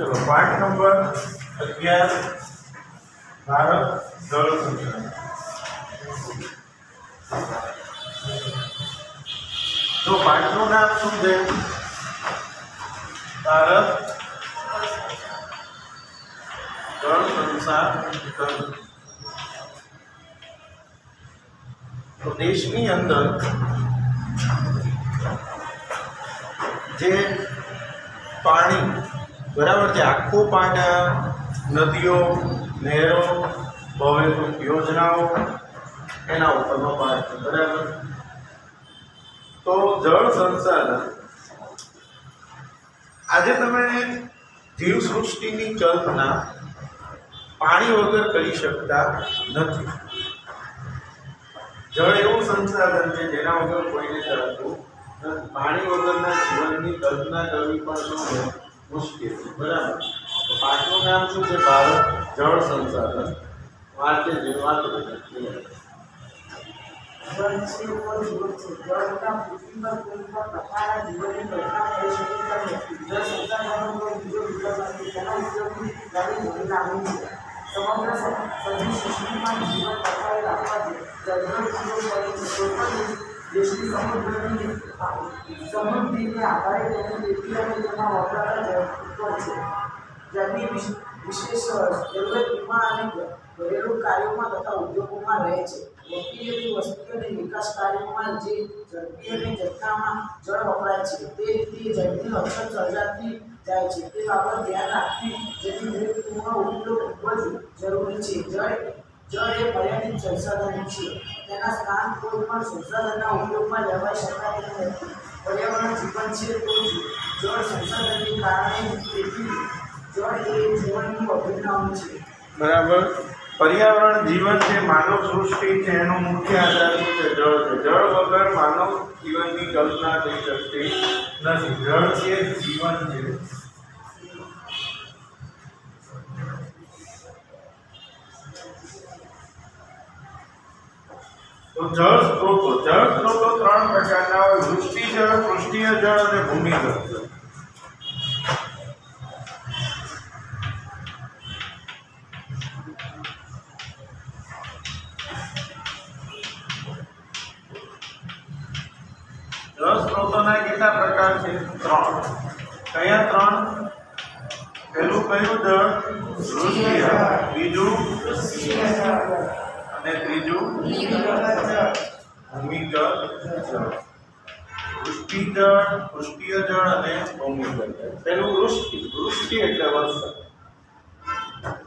ચલો પાઠ નંબર અગિયાર ભારત જળ સંચાલન તો પાઠનું નામ શું છે ભારત જળ સંસાધન તો દેશની અંદર જે પાણી બરાબર છે. આખું પાણી નદીઓ, નહેરો બહુવિધ યોજનાઓ એના ઉપરનો પાઠ છે. બરાબર? તો જળ સંસાધન. આજે તમે જીવસૃષ્ટિની કલ્પના પાણી વગર કરી શકતા નથી. જળ એવું સંસાધન છે જેના વગર કોઈને ચાલતું પાણી વગરના જીવનની કલ્પના કરવી પણ છે મુશ્કેલ. છે બરાબર. તો પાઠનું નામ શું છે? ભારત જળ સંસાધન. વાંચે જે જીવન છે. કરી છે. સમગ્ર સજીવ સૃષ્ટિમાં જીવન ટકાવી રાખવાથી જળનો ઉપયોગ કરે છે કોઈ પણ દેશની સમુદ્રની સમૃદ્ધિને આધારે તેને ખેતી અને તેના વપરાતા ઉપર છે જળની વિશેષ જરૂરત વીમા અને ઘરેલું કાર્યોમાં તથા ઉદ્યોગોમાં રહે છે. વસ્તી વસ્તી અને વિકાસ કાર્યોમાં જે ઝડપી અને જથ્થામાં જળ વપરાય છે તે રીતે જળની અસર સર્જાતી જાય છે, તે બાબત ધ્યાન રાખવી જેથી વિવેકપૂર્ણ ઉપયોગ ખૂબ જ જરૂરી છે. જળ જળ એ મર્યાદિત સંસાધન છે, તેના સ્થાન કોઈ પણ સંસાધનના ઉપયોગમાં લેવાઈ શકાય નથી પર્યાવરણ જીવન છે તો જળ સંસાધનને કારણે તેથી જળ એ જીવનનું અભિન્ન છે. બરાબર. પર્યાવરણ જીવન છે માનવ સૃષ્ટિ છે, એનો મુખ્ય આધાર છે? જળ છે. જળ વગર માનવ જીવનની કલ્પના થઈ શકતી નથી. જળ છે જીવન છે. તો જળ સ્ત્રોતો જળ સ્ત્રોતો ત્રણ પ્રકારના હોય, વૃષ્ટિ જળ, પૃષ્ઠીય જળ અને ભૂમિગત જળ. જળ સ્ત્રોતોના કેટલા પ્રકાર છે? ત્રણ. કયા ત્રણ? પહેલું કયું જળ. બીજું? અને ત્રીજું? ભૂમિગત જળ. વૃષ્ટિજળ જળ જળ અને ભૂમિગત જળ પહેલું વૃષ્ટિ. વૃષ્ટિ એટલે વરસાદ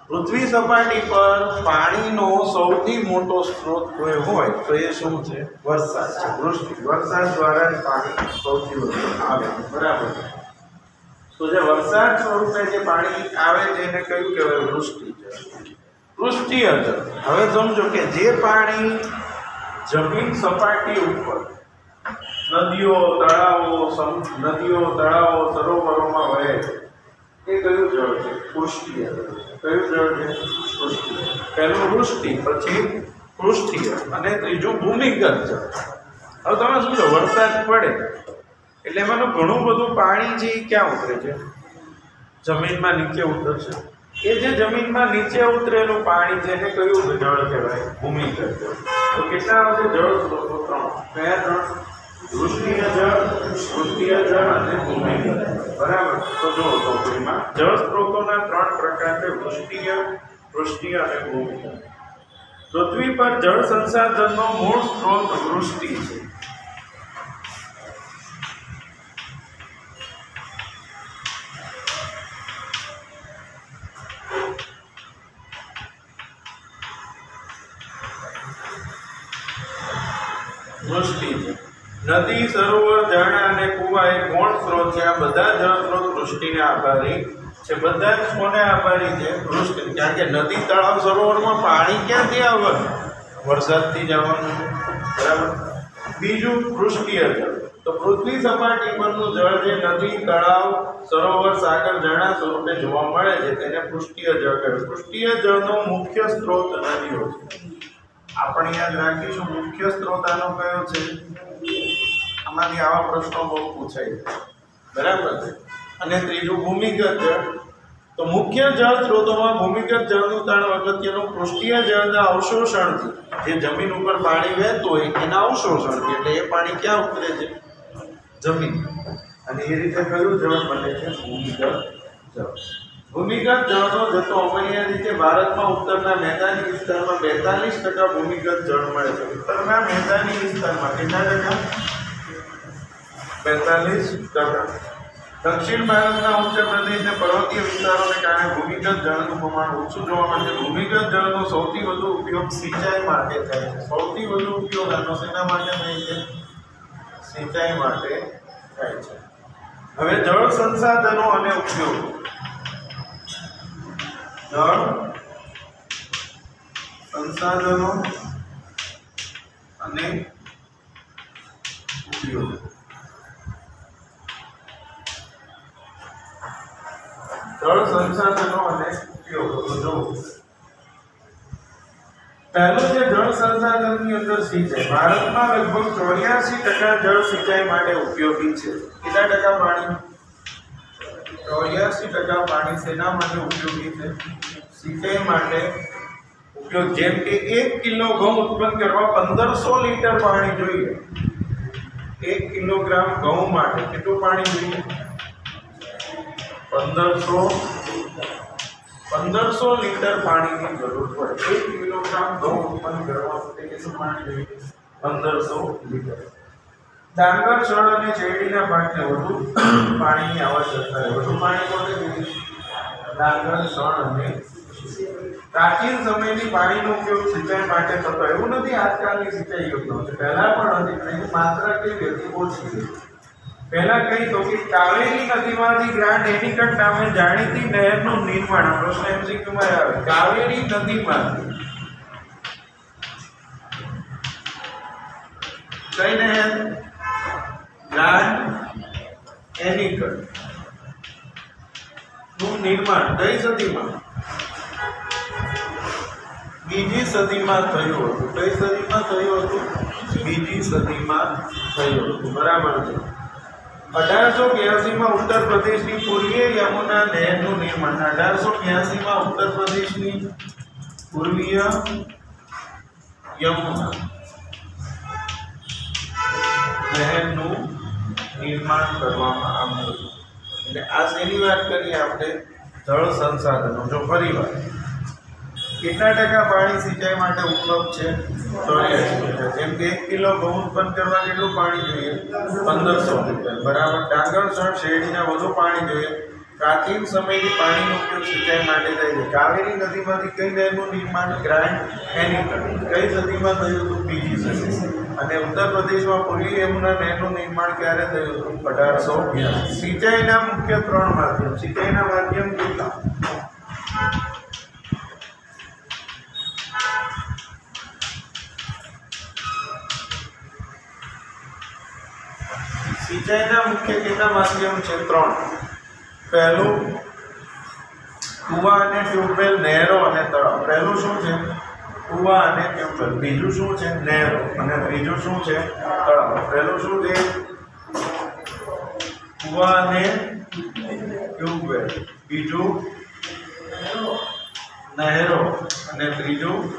પૃથ્વી સપાટી પર પાણીનો સૌથી મોટો સ્ત્રોત કોઈ હોય તો એ શું છે? વરસાદ છે. વૃષ્ટિ. વરસાદ દ્વારા જ પાણી સૌથી વધુ આવે. બરાબર. તો જે વરસાદ સ્વરૂપે જે પાણી આવે છે એને કયું કહેવાય? વૃષ્ટિ જળ પૃષ્ઠીય જળ હવે સમજો કે જે પાણી જમીન સપાટી ઉપર. નદીઓ, તળાવો નદીઓ, તળાવો સરોવરોમાં વહે એ કયું જળ છે? પૃષ્ઠીય કયું જળ છે? પૃષ્ઠીય પહેલું વૃષ્ટિ પછી પૃષ્ઠીય અને ત્રીજું ભૂમિગત જળ. હવે તમે શું છો વરસાદ પડે, એટલે એમાંનું ઘણું બધું પાણી એ ક્યાં ઉતરે છે? જમીનમાં નીચે ઉતરશે. એ જે જમીનમાં નીચે ઉતરેલું પાણી એને કયું જળ કહેવાય ભૂમિગત જળ. તો કેટલા આવશે? જળ સ્ત્રોતો ત્રણ. કયા ત્રણ. વૃષ્ટિય જળ વૃષ્ટિય જળ અને ભૂમિગત. બરાબર? તો જો ચોપડીમાં જળ સ્ત્રોતોના ત્રણ પ્રકાર છે, વૃષ્ટિય વૃષ્ટિય અને ભૂમિગત પૃથ્વી પર જળ સંસાધનનો મૂળ સ્ત્રોત વૃષ્ટિ છે. આભારી છે. બધા જ કોને આભારી છે. વૃષ્ટિ કારણ કે નદી તળાવ સરોવરમાં પાણી ક્યાંથી આવે? વરસાદથી જ આવવાનું બરાબર? બીજું પૃષ્ઠીય જળ. તો પૃથ્વી સપાટી પરનું જળ જે નદી, તળાવ, સરોવર, સાગર ઝરણા સ્વરૂપે જોવા મળે છે, તેને પૃષ્ઠીય જળ કહેવાય પૃષ્ઠીય જળનો મુખ્ય સ્ત્રોત નદીઓ છે. આપણે યાદ રાખીશું, મુખ્ય સ્ત્રોત આનો કયો છે? આમાંથી આવા પ્રશ્નો બહુ પૂછાય. બરાબર છે? અને ત્રીજું ભૂમિગત જળ. તો મુખ્ય જળ સ્ત્રોતોમાં ભૂમિગત જળનું તાણ અગત્યનું પૃષ્ઠીય જળના અવશોષણથી, જે જમીન ઉપર પાણી વહેતું હોય એના અવશોષણથી, એટલે એ પાણી ક્યાં ઉતરે છે? જમીન. અને એ રીતે કયું જળ બને છે? ભૂમિગત જળ. ભૂમિગત જળનો જથ્થો અમાન્ય રીતે ભારતમાં ઉત્તરના મેદાની વિસ્તારમાં બેતાલીસ ટકા ભૂમિગત જળ મળે છે. ઉત્તરના મેદાની વિસ્તારમાં કેટલા ટકા? બેતાલીસ ટકા. દક્ષિણ ભારતના ઉચ્ચ પ્રદેશ અને પર્વતીય વિસ્તારોને કારણે ભૂમિગત જળનું પ્રમાણ ઓછું જોવા મળે છે. ભૂમિગત જળનો સૌથી વધુ ઉપયોગ સિંચાઈ માટે થાય છે. સૌથી વધુ ઉપયોગ આનો શેના માટે થાય છે? સિંચાઈ માટે થાય છે. હવે જળ સંસાધનો અને ઉપયોગ. જળ સંસાધનો અને ઉપયોગ. જળ સંસાધનો અને ઉપયોગો પહેલું છે જળ સંસાધનની અંદર સિંચાઈ. ભારતમાં લગભગ ચોર્યાસી ટકા જળ સિંચાઈ માટે ઉપયોગી છે. કેટલા ટકા પાણી? ચોર્યાસી ટકા પાણી શેના માટે ઉપયોગી છે? સિંચાઈ માટે ઉપયોગ. જેમ કે એક કિલો ઘઉં ઉત્પન્ન કરવા પંદરસો લીટર પાણી જોઈએ. એક કિલોગ્રામ ઘઉં માટે કેટલું પાણી જોઈએ? પંદરસો પંદરસો લીટર પાણીની જરૂર પડે. એક કિલોગ્રામ ઘઉં ઉત્પન્ન કરવા માટે કેટલું પાણી જોઈએ? પંદરસો લીટર. ડાંગર છળ અને શેરડીના પાકને વધુ પાણીની આવશ્યકતા વધુ પાણી કોને જોઈએ? ડાંગર છળ અને પ્રાચીન સમયની પાણીનો ઉપયોગ સિંચાઈ માટે થતો એવું નથી. આજકાલની સિંચાઈ યોજનાઓ પહેલા પણ હતી માત્રા કેવી હતી ઓછી હતી. પહેલા કહી તો કે કાવેરી નદીમાંથી ગ્રાન્ડ એનિકટ નામે જાણીતી નહેરનું નિર્માણ પ્રશ્ન એમસીક્યુમાં આવે. કાવેરી નદીમાંથી. કઈ નહેર? ગ્રાન્ડ એનિકટનું નિર્માણ કઈ સદીમાં? બીજી સદીમાં થયું હતું. કઈ સદીમાં થયું હતું? બીજી સદીમાં થયું હતું. બરાબર છે. અઢારસો બ્યાસીમાં ઉત્તર પ્રદેશની પૂર્વીય યમુના નહેરનું નિર્માણ. અઢારસો બ્યાસીમાં ઉત્તર પ્રદેશની પૂર્વીય યમુના નહેરનું નિર્માણ કરવામાં આવ્યું એટલે આ શેની વાત કરીએ આપણે? જળ સંસાધનો. જો ફરી વાર કેટલા ટકા પાણી સિંચાઈ માટે ઉપલબ્ધ છે? ચોર્યાસી ટકા જેમ કે એક કિલો ઘઉં ઉત્પન્ન કરવા કેટલું પાણી જોઈએ? પંદરસો લીટર. બરાબર. ડાંગર છળ શેરડીના વધુ પાણી જોઈએ. પ્રાચીન સમયથી પાણીનો ઉપયોગ સિંચાઈ માટે થાય છે. કાવેરી નદીમાંથી કઈ નહેરનું નિર્માણ ગ્રાન્ડ એની કઈ સદીમાં થયું હતું? બીજી સદી અને ઉત્તર પ્રદેશમાં પૂર્વી યમુના નહેરનું નિર્માણ ક્યારે થયું હતું? અઢારસો સિંચાઈના મુખ્ય ત્રણ માધ્યમ. સિંચાઈના માધ્યમ કેટલા? સિંચાઈના મુખ્ય કેટલા માધ્યમ છે? ત્રણ. પહેલું કુવા અને ટ્યુબવેલ નહેરો અને તળાવ. પહેલું શું છે? કુવા અને ટ્યુબવેલ બીજું શું છે? નહેરો. અને ત્રીજું શું છે? તળાવ. પહેલું શું છે? કુવા અને ટ્યુબવેલ બીજું નહેરો. અને ત્રીજું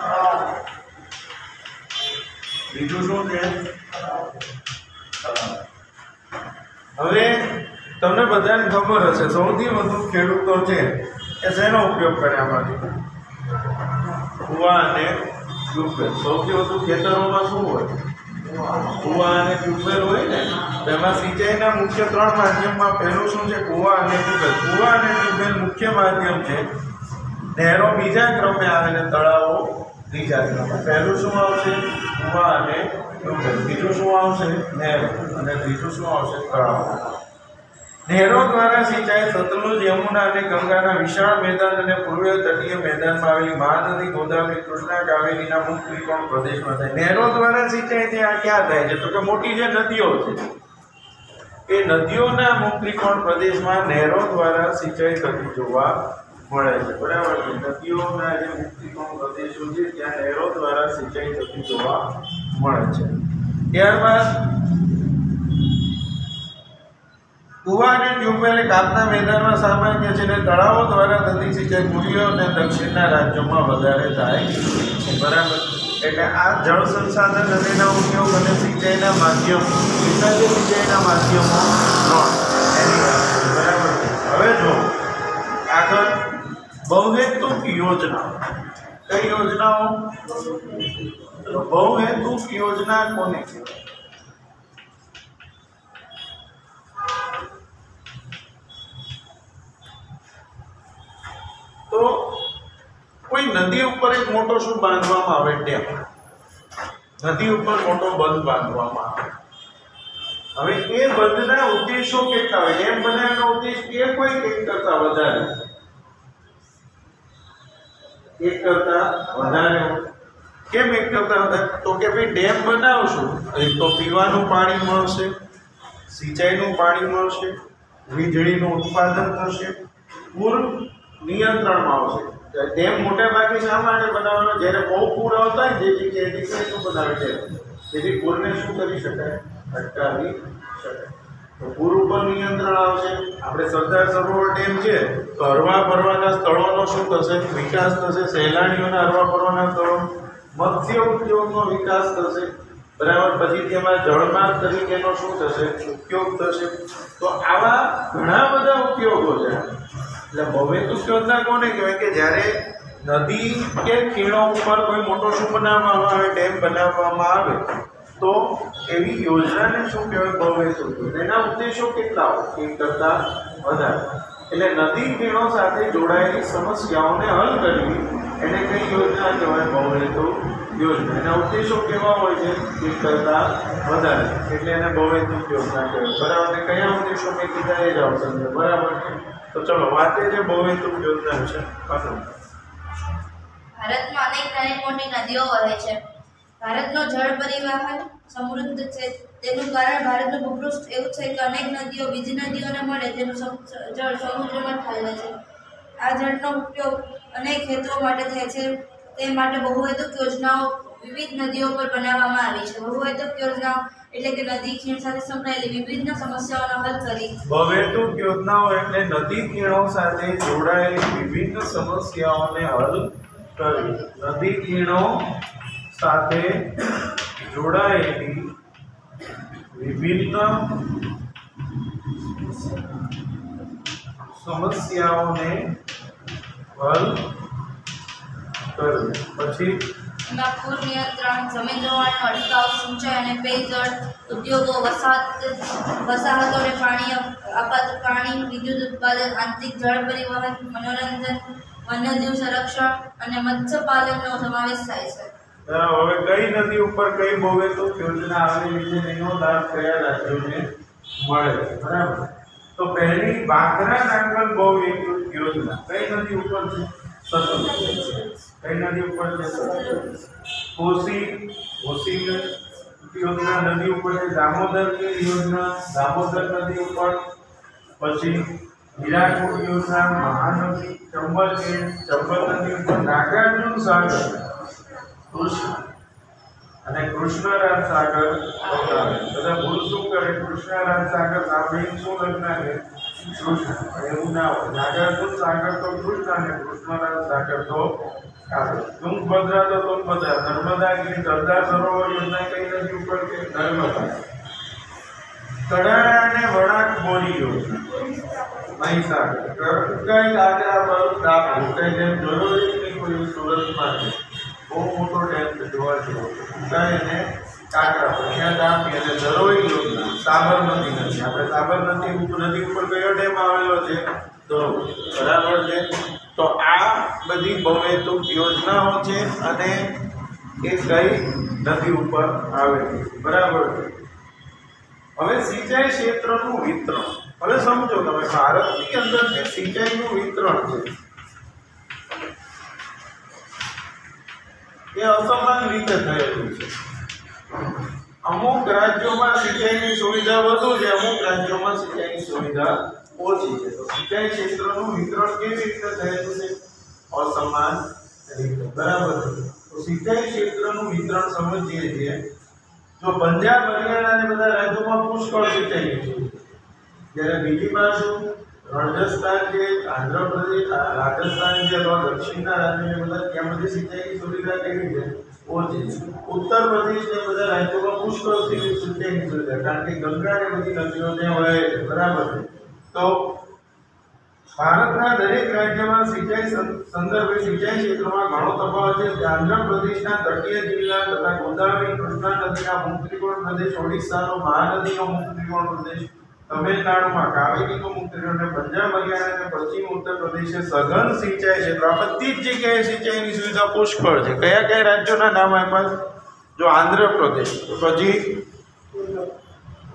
બીજું શું છે? હવે તમને બધાને ખબર હશે, સૌથી વધુ ખેડૂતો છે. એ શેનો ઉપયોગ કરે આમાંથી કુવા અને ટ્યુબવેલ સૌથી વધુ ખેતરોમાં શું હોય? કુવા અને ટ્યુબવેલ હોય ને તેમાં સિંચાઈના મુખ્ય ત્રણ માધ્યમમાં પહેલું શું છે? કુવા અને ટ્યુબવેલ કુવા અને ટ્યુબવેલ મુખ્ય માધ્યમ છે. નહેરો બીજા ક્રમે આવે ને તળાવો ત્રીજા પહેલું શું આવશે? કુવા અને ડુંગર. બીજું શું આવશે? નહેરો. અને ત્રીજું શું આવશે? તળાવ. નહેરો દ્વારા સિંચાઈ સતલુજ, યમુના અને ગંગાના વિશાળ મેદાન અને પૂર્વીય તટીય મેદાનમાં આવેલી મહાનદી, ગોદાવરી, કૃષ્ણા, કાવેરીના મુખ ત્રિકોણ પ્રદેશમાં થાય. નહેરો દ્વારા સિંચાઈ ત્યાં ક્યાં થાય છે? તો કે મોટી જે નદીઓ છે. એ નદીઓના મુખ ત્રિકોણ પ્રદેશમાં નહેરો દ્વારા સિંચાઈ થતી જોવા મળે છે. બરાબર છે. નદીઓના જે મુખ ત્રિકોણ પ્રદેશો છે, ત્યાં નહેરો દ્વારા સિંચાઈ થતી જોવા મળે છે. ત્યારબાદ કુવા અને ટ્યુબવેલ કાપના મેદાનમાં સામાન્ય છે અને તળાવો દ્વારા થતી સિંચાઈ પૂર્વ અને દક્ષિણના રાજ્યોમાં વધારે થાય છે. બરાબર. એટલે આ જળ સંસાધન નદીના ઉપયોગ અને સિંચાઈના માધ્યમ, વિસર્જન સિંચાઈના માધ્યમો બરાબર હવે જો આગળ બહુહેતુક યોજના કઈ યોજનાઓ બહુહેતુક યોજના કોને તો કોઈ નદી ઉપર એક મોટો શું બાંધવામાં આવે ડેમ નદી ઉપર મોટો બંધ બાંધવામાં આવે હવે એ બંધના ઉદ્દેશો કેટલા હોય? એમ બનાવવાનો ઉદ્દેશ એ કોઈ એક કરતા વધારે એક કરતા વધારે કેમ એક કરતા વધારે? તો કે ભાઈ ડેમ બનાવશું, એક તો પીવાનું પાણી મળશે, સિંચાઈનું પાણી મળશે, વીજળીનું ઉત્પાદન થશે, પૂર નિયંત્રણમાં આવશે. ડેમ મોટા ભાગે શા માટે બનાવવાનો? જ્યારે બહુ પૂર આવતા હોય જે જગ્યાએથી કઈ શું બનાવે છે. તેથી પૂરને શું કરી શકાય? અટકાવી શકાય. તો પૂર ઉપર નિયંત્રણ આવશે. આપણે સરદાર સરોવર ડેમ છે, તો હરવા ફરવાના સ્થળોનો શું થશે? વિકાસ થશે. સહેલાણીઓના હરવા ફરવાના સ્થળો. મત્સ્ય ઉદ્યોગનો વિકાસ થશે. બરાબર? પછી તેમાં જળમાર્ગ તરીકેનો શું થશે? ઉપયોગ થશે. તો આવા ઘણા બધા ઉપયોગો છે. એટલે ભૌમિતિક યોજના કોને કહેવાય? કે જ્યારે નદી કે ખીણો ઉપર કોઈ મોટો શું બનાવવામાં આવે? ડેમ બનાવવામાં આવે. તો એવી યોજનાને શું કહેવાય? ભૌમિતિક યોજના એના ઉદ્દેશો કેટલા હોય? એક કરતાં વધારે. એટલે નદી ખીણો સાથે જોડાયેલી સમસ્યાઓને હલ કરવી એને કઈ યોજના કહેવાય? ભૌમિતિક યોજના. એના ઉદ્દેશો કેવા હોય છે? એક કરતાં વધારે. એટલે એને ભૌમિતિક યોજના કહેવાય. બરાબર? ને કયા ઉદ્દેશો મેં કીધા? એ જ આવશે બરાબર છે? તો ચલો, વાતે જે ભૌમિતિક યોજના છે પાછળ ભારતમાં અનેક નાની મોટી નદીઓ વહે છે. ભારતનો જળ પરિવહન સમૃદ્ધ છે. તેનું કારણ ભારતનું ભૂપૃષ્ઠ એવું છે કે અનેક નદીઓ, બીજી નદીઓને મળે તેનું જળ સમુદ્રમાં ઠાલવે છે. આ જળનો ઉપયોગ અનેક હેતુઓ માટે થાય છે. તે માટે બહુહેતુક યોજનાઓ વિવિધ નદીઓ પર બનાવવામાં આવી છે. બહુહેતુક યોજનાઓ એટલે કે નદી, ખીણ સાથે સંકળાયેલી વિભિન્ન સમસ્યાઓનો હલ કરી બહુહેતુક યોજનાઓ એટલે નદી, ખીણો સાથે જોડાયેલી વિભિન્ન સમસ્યાઓને હલ કરવી નદી, ખીણો સાથે જોડાયેલી વિભિન્ન સમસ્યાઓને હલ કરવી પછી અને પાણી આપાત પાણી, વિદ્યુત ઉત્પાદન, આંતરિક જળ પરિવહન, મનોરંજન, વન્યજીવ સંરક્ષણ અને મત્સ્યપાલનનો સમાવેશ થાય છે. હવે કઈ નદી ઉપર કઈ ભૌમિતિક યોજના આવેલી છે એનો લાભ કયા રાજ્યોને મળે છે, બરાબર? તો પહેલી બાંકરા નાંગલ ભૌમિતિક યોજના. કઈ નદી ઉપર છે? કઈ નદી ઉપર છે? કોસી કોસી યોજના નદી ઉપર છે, દામોદર યોજના, દામોદર નદી ઉપર. પછી હીરાકુડ યોજના, મહાનદી, ચંબલ ગીર ચંબલ નદી ઉપર. નાગાર્જુન સાગર. કૃષ્ણ અને કૃષ્ણરાજ સાગર બતાવે બધા ભૂલ શું કરે કૃષ્ણરાજ સાગર સાંભળીને શું લગ્ન કરે કૃષ્ણ પણ એવું ના હોય નાગાર્જુન સાગર તો કૃષ્ણ અને કૃષ્ણરાજ સાગર તો કાગળ તુંગભદ્રા તો તુંગભદ્રા નર્મદા ગીર સરદાર સરોવર યોજના કઈ નદી ઉપર છે નર્મદા કડાણા અને વણાક બોરી યોજના મહીસાગર કઈ કાંકરા પર ટાપુ કઈ જેમ જરૂરી નહીં કોઈ સુરતમાં છે બહુ મોટો ડેમ જોવા જેવો. કઈ એને કાંકરા ત્યાં ટાપી અને ધરોઈ યોજના સાબરમતી નદી. આપણે સાબરમતી નદી ઉપર કયો ડેમ આવેલો છે? ધરોઈ. બરાબર છે? તો આ બધી બહુહેતુક યોજનાઓ છે અને એ કઈ નદી ઉપર આવે છે. બરાબર છે? હવે સિંચાઈ ક્ષેત્રનું વિતરણ. હવે સમજો તમે, ભારતની અંદર જે સિંચાઈનું વિતરણ છે એ અસમાન રીતે થયેલું છે. અમુક રાજ્યોમાં સિંચાઈની સુવિધા વધુ છે, અમુક રાજ્યોમાં સિંચાઈની સુવિધા ઓછી છે. તો સિંચાઈ ક્ષેત્રનું વિતરણ કેવી રીતે થયેલું છે? અસમાન રીતે. બરાબર તો સિંચાઈ ક્ષેત્રનું વિતરણ સમજીએ છીએ. તો પંજાબ, હરિયાણા અને બધા રાજ્યોમાં પુષ્કળ સિંચાઈ છે. જ્યારે બીજી બાજુ રાજસ્થાન કે આંધ્રપ્રદેશ રાજસ્થાન અથવા દક્ષિણના રાજ્યો બધા ત્યાં બધી સિંચાઈની સુવિધા કેવી છે? ઓછી ઉત્તર પ્રદેશ ને બધા રાજ્યોમાં પુષ્કળ સિંચાઈની સુવિધા, કારણ કે ગંગા ને બધી નદીઓ ત્યાં વહે છે. બરાબર છે? તો ભારતના દરેક રાજ્યમાં સિંચાઈ સંદર્ભે સિંચાઈ ક્ષેત્રમાં ઘણો તફાવત છે. આંધ્રપ્રદેશના તટીય જિલ્લા તથા ગોદાવરી, કૃષ્ણા નદીના મુખ ત્રિકોણ પ્રદેશ, ઓડિશાનો મહાનદીનો મુખ ત્રિકોણ પ્રદેશ તમિલનાડુમાં કાવેરી મુક્ત અને પંજાબ હરિયાણા અને પશ્ચિમ ઉત્તર પ્રદેશે સઘન સિંચાઈ ક્ષેત્રો આ બધી જ જગ્યાએ સિંચાઈની સુવિધા પુષ્કળ છે. કયા કયા રાજ્યોના નામ આપ્યા? જો આંધ્રપ્રદેશ પછી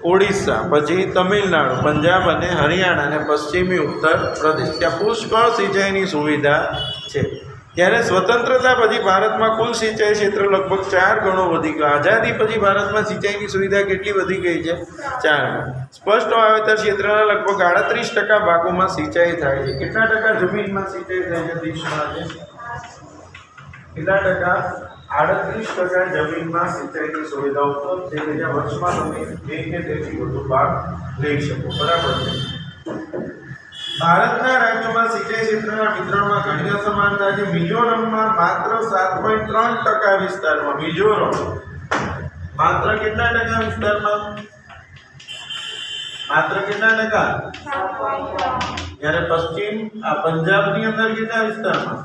ઓડિશા, પછી તમિલનાડુ, પંજાબ અને હરિયાણા અને પશ્ચિમી ઉત્તર પ્રદેશ. ત્યાં પુષ્કળ સિંચાઈની સુવિધા છે. ત્યારે સ્વતંત્રતા પછી ભારતમાં કુલ સિંચાઈ ક્ષેત્ર લગભગ ચાર ગણો વધી ગયો. આઝાદી પછી ભારતમાં સિંચાઈની સુવિધા કેટલી વધી ગઈ છે? ચાર સ્પષ્ટ વાવેતર ક્ષેત્રના લગભગ આડત્રીસ ટકા ભાગોમાં સિંચાઈ થાય છે. કેટલા ટકા જમીનમાં સિંચાઈ થાય છે? દેશમાં કેટલા ટકા? આડત્રીસ ટકા જમીનમાં સિંચાઈની સુવિધા ઉપલબ્ધ છે કે જ્યાં વર્ષમાં તમે એક કે તેથી વધુ ભાગ લઈ શકો. બરાબર છે? ભારતના રાજ્યોમાં સિંચાઈ ક્ષેત્રના વિતરણમાં ઘણી અસમાનતા છે. મિઝોરમમાં માત્ર સાત પોઈન્ટ ત્રણ ટકા વિસ્તારમાં. મિઝોરમ માત્ર કેટલા ટકા વિસ્તારમાં? માત્ર કેટલા ટકા? જ્યારે પશ્ચિમ, આ પંજાબની અંદર કેટલા વિસ્તારમાં?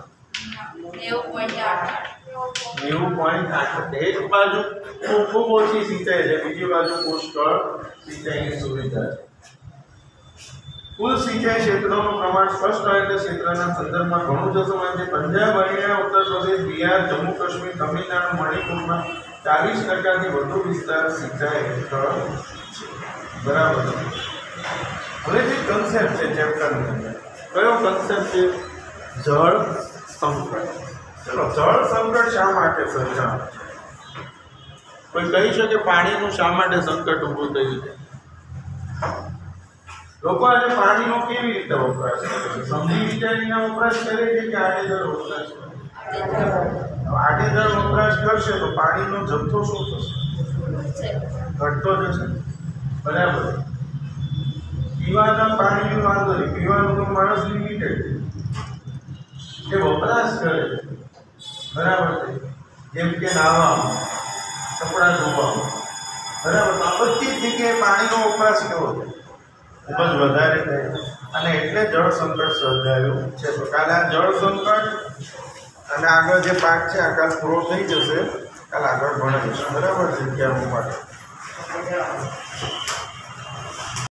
નેવું પોઈન્ટ આઠ. એક બાજુ ખૂબ ઓછી સિંચાઈ છે. બીજી બાજુ પુષ્કળ સિંચાઈની સુવિધા છે. કુલ સિંચાઈ ક્ષેત્રોનું પ્રમાણ સ્પષ્ટ હોય વાવેતર ક્ષેત્રના સંદર્ભમાં ઘણું જ હોય છે પંજાબ હરિયાણા ઉત્તર પ્રદેશ બિહાર જમ્મુ કાશ્મીર તમિલનાડુ મણિપુરમાં ચાલીસ ટકાથી વધુ વિસ્તાર સિંચાઈ હેઠળ છે. બરાબર. હવે જે કન્સેપ્ટ છે ચેપ્ટરની અંદર. કયો કન્સેપ્ટ છે? જળ સંકટ. ચલો જળ સંકટ શા માટે સર્જાયું કોઈ કહી શકે પાણીનું શા માટે સંકટ ઊભું થયું છે? લોકો આજે પાણીનો કેવી રીતે વપરાશ કરે સમજી વિચારીને વપરાશ કરે છે કે આડેધડ વપરાશ કરે? આડેધડ વપરાશ કરશે તો પાણીનો જથ્થો શું થશે? ઘટતો જશે? બરાબર. પીવાના પાણીની વાંધો નહીં પીવાનું તો માણસ લિમિટેડ જે વપરાશ કરે. બરાબર છે. જેમ કે નાહવામાં કપડાં ધોવામાં બરાબર. તો જગ્યાએ પાણીનો વપરાશ કેવો છે ખૂબ જ વધારે થઈ. અને એટલે જળ સંકટ સર્જાયું. છે તો કાલે આ જળ સંકટ અને આગળ જે પાક છે, આ કાલ પૂરો થઈ જશે. કાલ આગળ ભણાવીશું. બરાબર છે ત્યાર માટે